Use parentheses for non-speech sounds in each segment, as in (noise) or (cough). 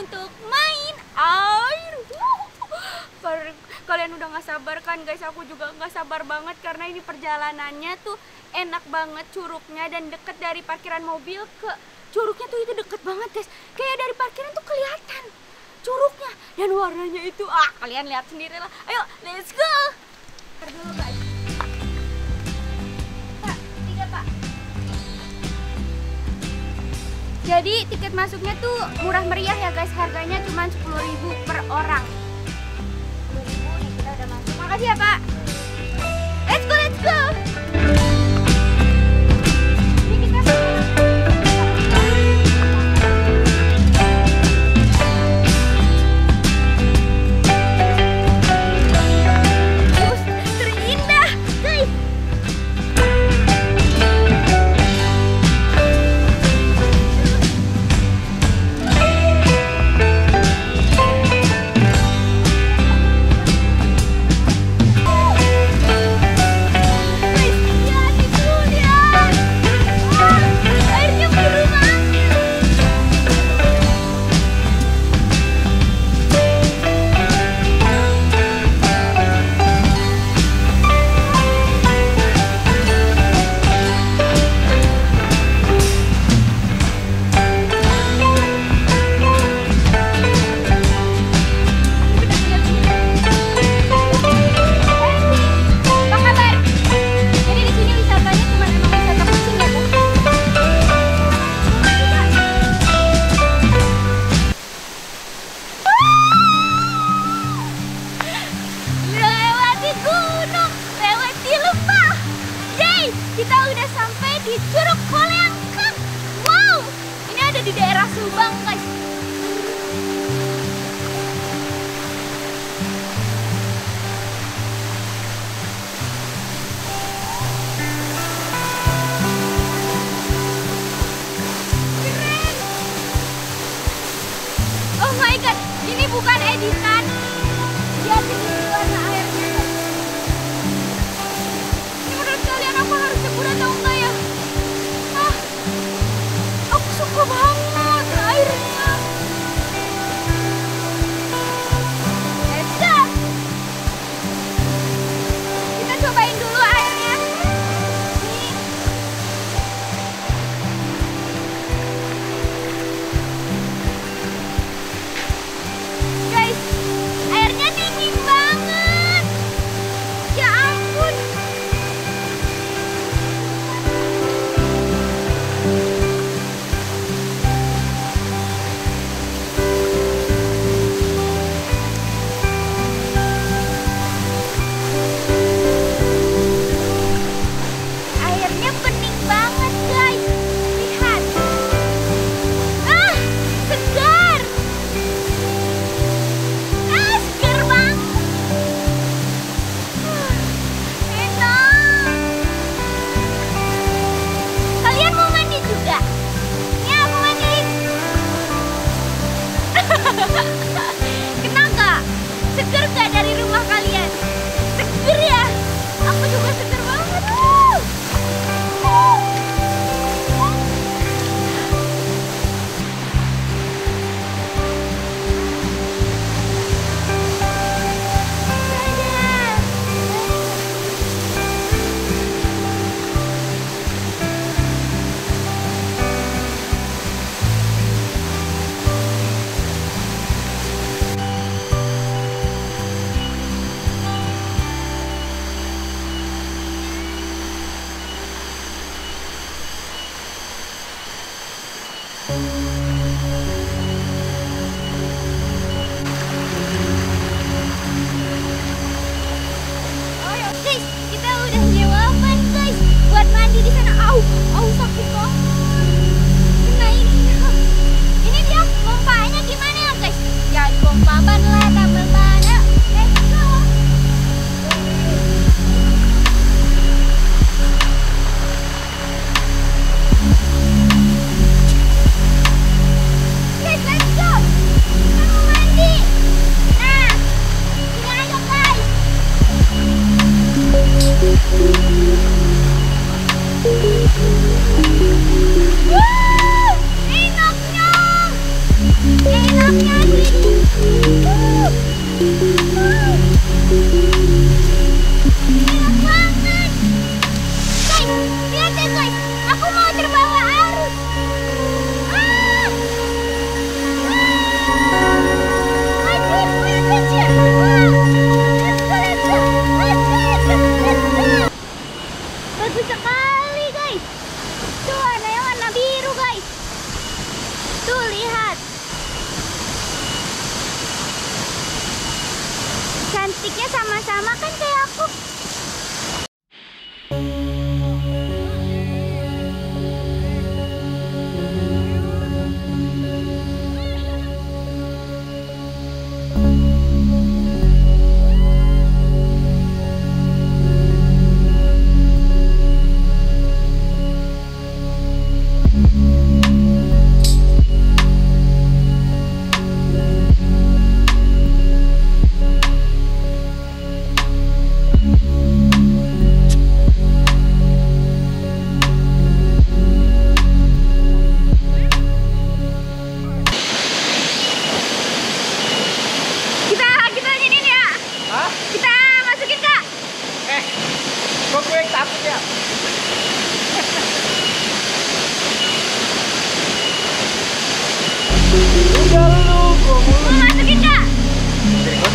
untuk main air. (laughs) Kalian udah gak sabar kan guys? Aku juga gak sabar banget karena ini perjalanannya tuh enak banget curugnya dan deket dari parkiran mobil ke curugnya tuh itu deket banget guys. Kayak dari parkiran tuh kelihatan curugnya dan warnanya itu ah kalian lihat sendiri lah. Ayo let's go. Dulu guys. Jadi tiket masuknya tuh murah meriah ya guys, harganya cuma 10.000 per orang. 10.000 nih kita udah masuk. Makasih ya Pak. Let's go, let's go. Cantiknya sama-sama kan kayak aku.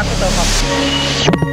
Jadi gue takut tau Pak.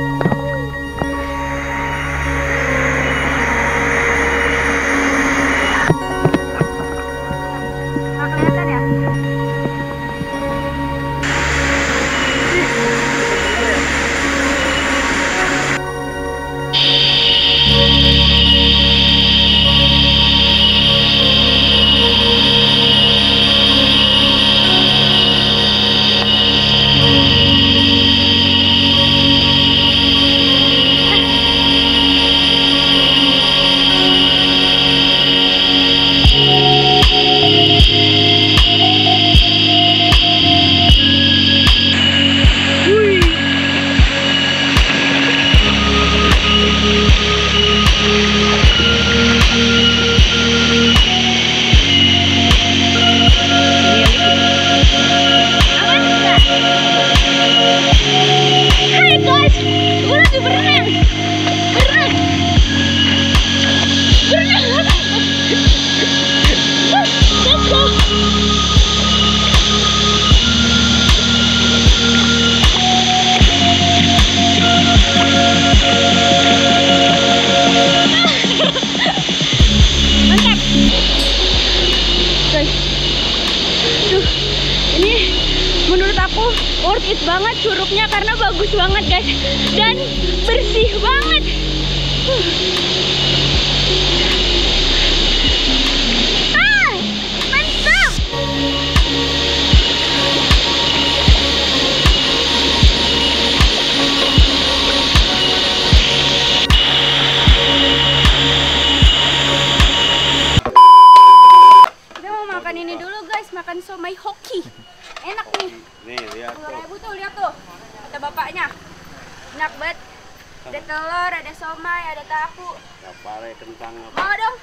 Ada telur ada somai ada tahu Kapare kentang apa? mau dong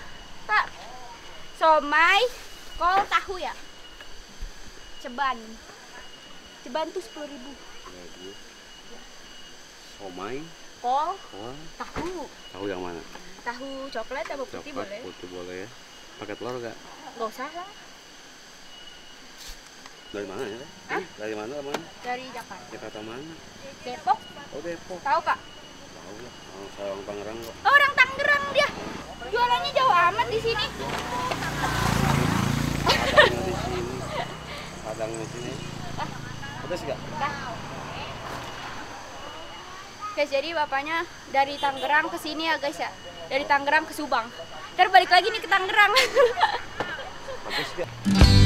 pak somai kol tahu ya ceban ceban tuh sepuluh ribu. Somai, kol kol, tahu tahu yang mana? tahu coklat atau putih Coklat, boleh putih boleh ya. Pakai telur gak? nggak usah lah Dari mana ya? Hah? Dari mana mana? dari Jakarta Jakarta mana? Depok Oh Depok. tahu pak. Orang Tangerang kok. oh, orang Tangerang dia jualannya jauh amat di sini Padangnya di sini. Padangnya di sini. Pedas? Guys, jadi bapaknya dari Tangerang ke sini ya guys ya. Dari Tangerang ke Subang. Ntar balik lagi nih ke Tangerang. (laughs) Pedas gak?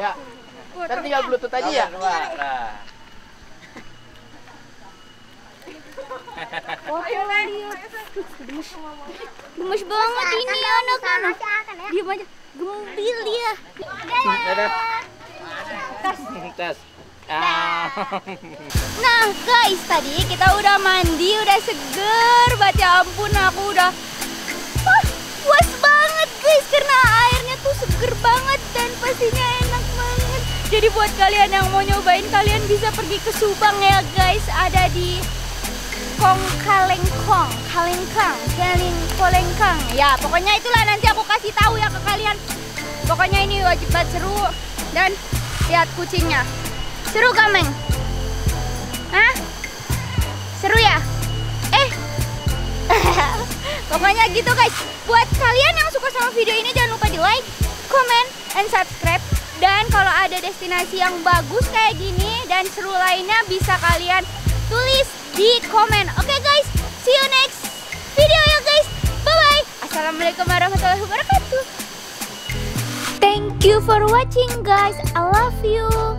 Ya, ntar tinggal bluetooth aja ya. Nah. Ayo gemes gemes banget ini anak-anak diam aja gembil dia Dadah. Tes. Ah. Nah guys, tadi kita udah mandi, udah seger ya ampun aku udah Jadi buat kalian yang mau nyobain kalian bisa pergi ke Subang ya guys, ada di Kong Kalengkong, Kalengkang, Kaling Kolengkang. Ya, pokoknya itulah nanti aku kasih tahu ya ke kalian. Pokoknya ini wajib banget seru dan lihat kucingnya. Seru gak, Meng? Hah? Seru ya? Eh. (laughs) Pokoknya gitu guys. Buat kalian yang suka sama video ini jangan lupa di like, comment, and subscribe. Dan kalau ada destinasi yang bagus kayak gini dan seru lainnya bisa kalian tulis di komen. Oke guys, see you next video ya guys. Bye bye. Assalamualaikum warahmatullahi wabarakatuh. Thank you for watching guys. I love you.